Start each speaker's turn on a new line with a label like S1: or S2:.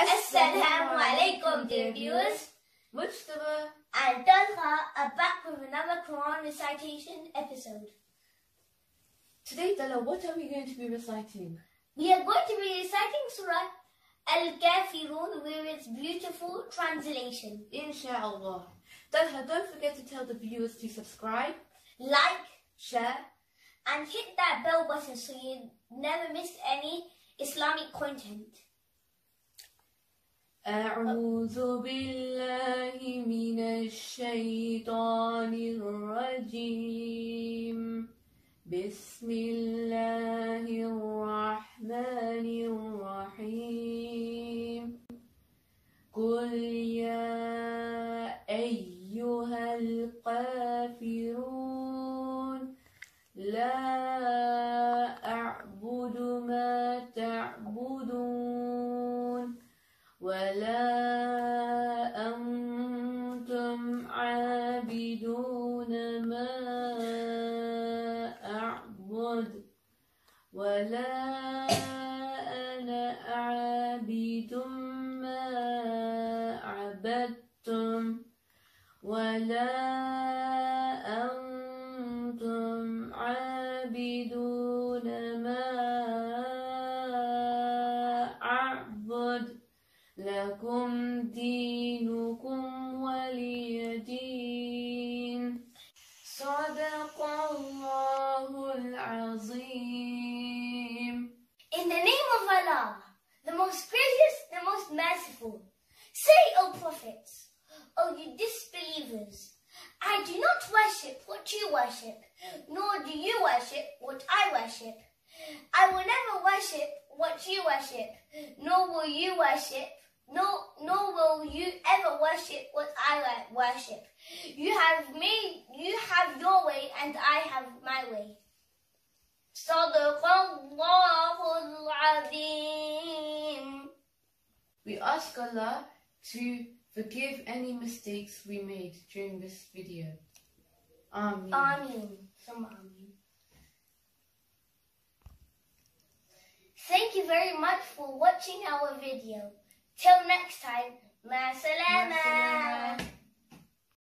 S1: Assalamu alaikum, dear viewers.
S2: Mujtaba.
S1: And Talha are back with another Quran recitation episode.
S2: Today, Talha, what are we going to be reciting?
S1: We are going to be reciting Surah Al-Kafirun with its beautiful translation.
S2: Insha'Allah. Talha, don't forget to tell the viewers to subscribe,
S1: Like
S2: share,
S1: and hit that bell button so you never miss any Islamic content.
S2: أعوذ بالله من الشيطان الرجيم. بسم الله الرحمن الرحيم. قل يا أيها الكافرون لا أعبد ولا أنتم عابدون ما أعبد ولا أنا عابد ما عبدتم ولا لكم دينكم ولي دين صدق الله العظيم
S1: In the name of Allah, the most gracious, the most merciful, say, O prophets, O you disbelievers, I do not worship what you worship, nor do you worship what I worship. I will never worship what you worship, nor will you worship, nor, nor will you ever worship what I wo- worship. You have made, you have your way, and I have my way. صدق الله العظيم
S2: We ask Allah to forgive any mistakes we made during this video. Ameen.
S1: Amin. ثم Amin. Thank you very much for watching our video. Till next time, Ma salama.
S2: Ma salama.